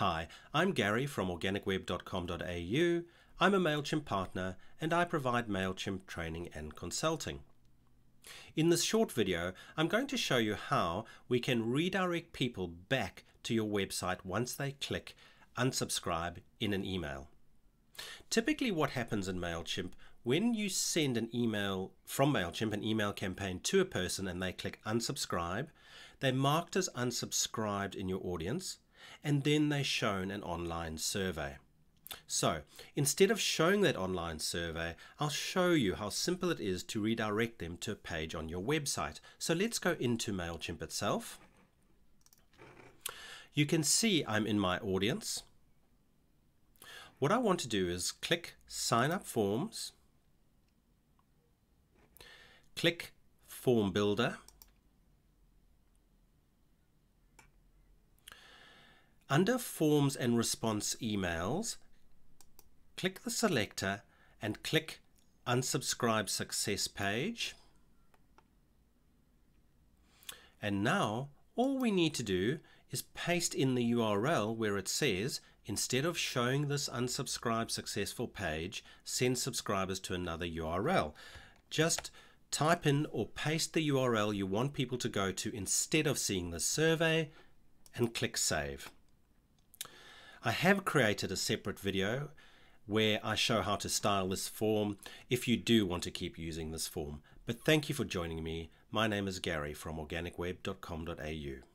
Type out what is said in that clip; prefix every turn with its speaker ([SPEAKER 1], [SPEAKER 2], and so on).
[SPEAKER 1] Hi, I'm Gary from organicweb.com.au. I'm a MailChimp partner and I provide MailChimp training and consulting. In this short video, I'm going to show you how we can redirect people back to your website once they click unsubscribe in an email. Typically what happens in MailChimp when you send an email from MailChimp, an email campaign to a person and they click unsubscribe, they're marked as unsubscribed in your audience and then they're shown an online survey. So instead of showing that online survey, I'll show you how simple it is to redirect them to a page on your website. So let's go into MailChimp itself. You can see I'm in my audience. What I want to do is click sign up forms, click form builder, Under Forms and Response Emails, click the selector and click Unsubscribe Success page. And now all we need to do is paste in the URL where it says instead of showing this unsubscribe successful page, send subscribers to another URL. Just type in or paste the URL you want people to go to instead of seeing the survey and click save. I have created a separate video where I show how to style this form if you do want to keep using this form. But thank you for joining me. My name is Gary from organicweb.com.au.